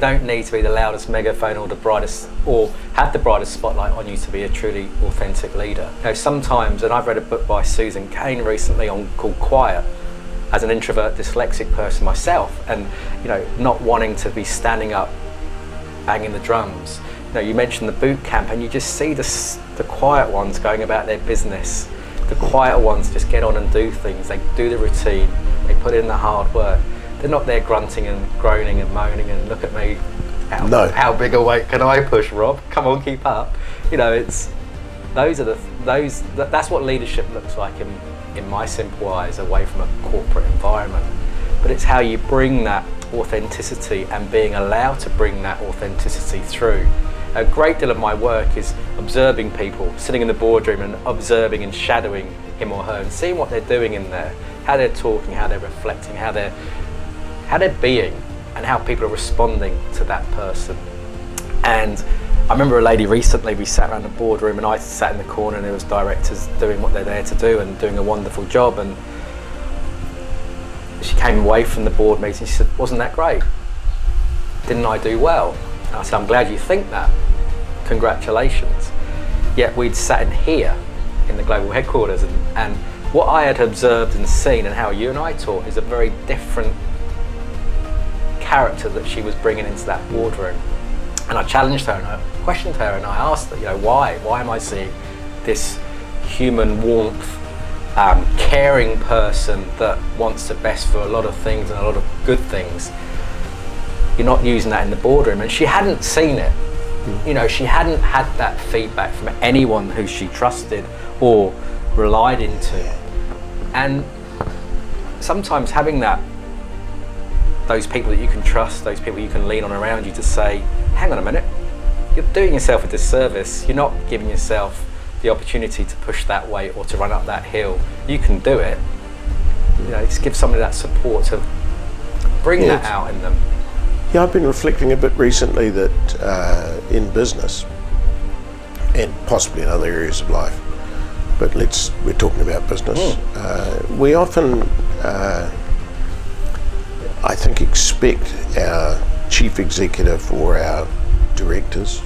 you don't need to be the loudest megaphone or the brightest, or have the brightest spotlight on you to be a truly authentic leader. You know, sometimes, and I've read a book by Susan Cain recently on called Quiet, as an introvert dyslexic person myself, and you know, not wanting to be standing up, banging the drums. You know, you mentioned the boot camp, and you just see the the quiet ones going about their business. The quiet ones just get on and do things. They do the routine. They put in the hard work they're not there grunting and groaning and moaning and look at me. How, no. how big a weight can I push, Rob? Come on, keep up. You know, it's those are the those. That's what leadership looks like in in my simple eyes, away from a corporate environment. But it's how you bring that authenticity and being allowed to bring that authenticity through. A great deal of my work is observing people, sitting in the boardroom and observing and shadowing him or her and seeing what they're doing in there, how they're talking, how they're reflecting, how they're how they're being and how people are responding to that person. And I remember a lady recently, we sat around the boardroom and I sat in the corner and there was directors doing what they're there to do and doing a wonderful job. And she came away from the board meeting, she said, wasn't that great? Didn't I do well? And I said, I'm glad you think that. Congratulations. Yet we'd sat in here in the global headquarters and, and what I had observed and seen and how you and I taught is a very different character that she was bringing into that boardroom. And I challenged her and I questioned her and I asked her, you know, why? Why am I seeing this human warmth, um, caring person that wants the best for a lot of things and a lot of good things? You're not using that in the boardroom. And she hadn't seen it. You know, she hadn't had that feedback from anyone who she trusted or relied into. And sometimes having that those people that you can trust, those people you can lean on around you to say, hang on a minute, you're doing yourself a disservice. You're not giving yourself the opportunity to push that weight or to run up that hill. You can do it. You know, just give somebody that support to bring yeah, that out in them. Yeah, I've been reflecting a bit recently that uh, in business and possibly in other areas of life, but let's we're talking about business. Mm. Uh, we often uh, I think, expect our chief executive or our directors,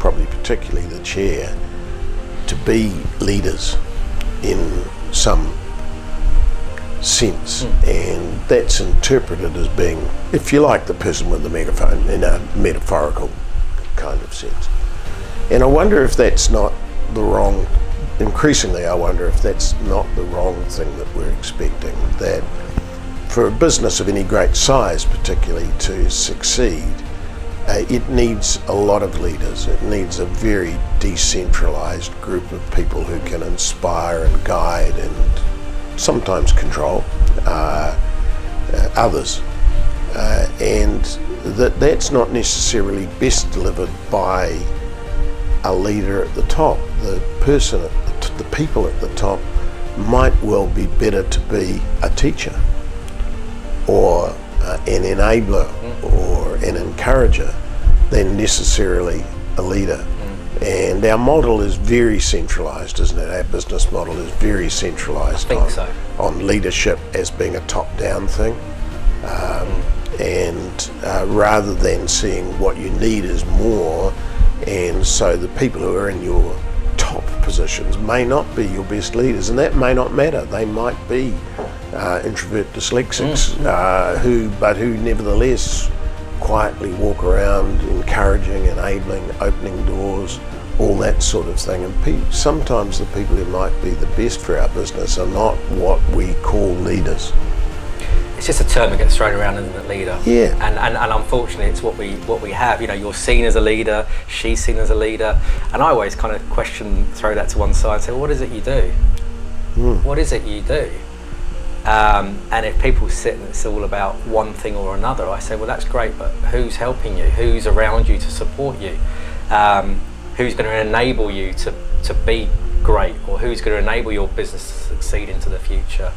probably particularly the chair, to be leaders in some sense. Mm. And that's interpreted as being, if you like, the person with the megaphone in a metaphorical kind of sense. And I wonder if that's not the wrong, increasingly, I wonder if that's not the wrong thing that we're expecting. That for a business of any great size, particularly to succeed, uh, it needs a lot of leaders. It needs a very decentralized group of people who can inspire and guide and sometimes control uh, uh, others. Uh, and that that's not necessarily best delivered by a leader at the top. The person, the, the people at the top might well be better to be a teacher or uh, an enabler mm. or an encourager than necessarily a leader. Mm. And our model is very centralised, isn't it? Our business model is very centralised on, so. on leadership as being a top-down thing. Um, mm. And uh, rather than seeing what you need is more, and so the people who are in your top positions may not be your best leaders, and that may not matter. They might be uh, introvert dyslexics mm. uh, who, but who nevertheless quietly walk around encouraging, enabling, opening doors, all that sort of thing. And pe- sometimes the people who might be the best for our business are not what we call leaders. It's just a term that gets thrown around, isn't it, leader? Yeah. And, and, and unfortunately, it's what we what we have. You know, you're seen as a leader, she's seen as a leader, and I always kind of question, throw that to one side, and say, well, what is it you do? Mm. What is it you do? Um, and if people sit and it's all about one thing or another, I say, well, that's great, but who's helping you? Who's around you to support you? Um, who's going to enable you to, to be great? Or who's going to enable your business to succeed into the future?